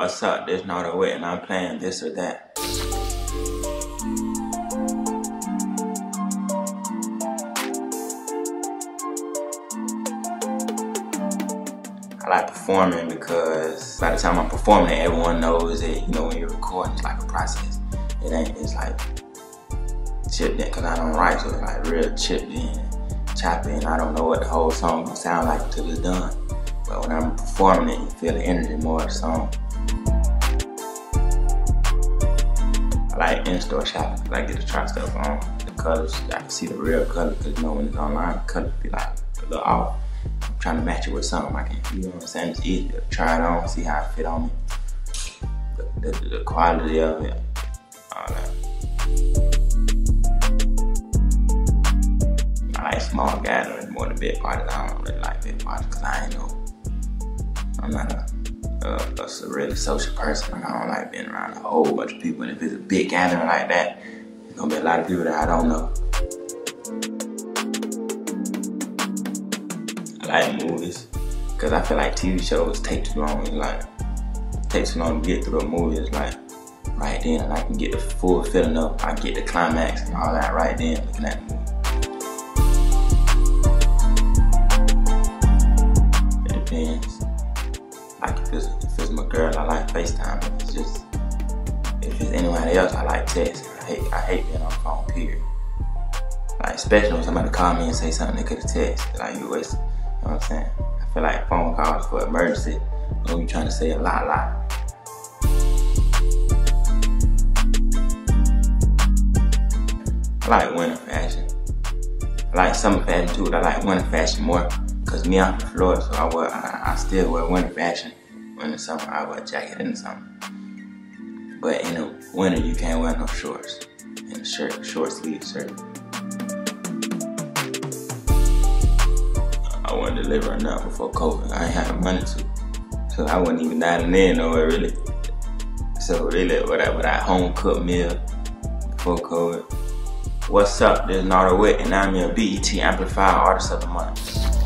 What's up? This Nardo Wick, and I'm playing this or that. I like performing because by the time I'm performing, everyone knows that, you know, when you're recording, it's like a process. It ain't, it's like chipped in, because I don't write, so it's like real chipped in, chopped in. I don't know what the whole song gonna sound like until it's done. But when I'm performing it, you feel the energy more of the song. In-store shopping. I get to try stuff on. The colors, I can see the real color because you know when it's online, the colors be like a little off. I'm trying to match it with something I can, you know what I'm saying? It's easy to try it on, see how it fit on me. The, the, the quality of it, all that. I like small gatherings more than big parties. I don't really like big parties because I ain't no, I'm not a, a, a really social person. Like, I don't like being around a whole bunch of people. And if it's a big gathering like that, there's gonna be a lot of people that I don't know. I like movies because I feel like TV shows take too long. It's like takes too long to get through a movie. It's like right then, and I can get the full feeling of, I get the climax and all that right then looking at the movie. Like if it's, if it's my girl, I like FaceTime. If it's just if it's anybody else, I like text. I hate I hate being on phone. Period. Like especially when somebody call me and say something they could have texted. Like you waste. You know what I'm saying? I feel like phone calls for emergency when you trying to say a lot, lot. I like winter fashion. I like summer fashion too, but I like winter fashion more. Cause me, I'm from Florida, so I wear, I, I still wear winter fashion. In the summer, I wear a jacket in the summer. But in the winter, you can't wear no shorts. And a shirt, short sleeve shirt. I wasn't delivering nothing before COVID. I ain't had the money to. So I wasn't even dining in nowhere really. So really, with that home cooked meal before COVID. What's up? This is Nardo Wick, and I'm your BET Amplified Artist of the Month.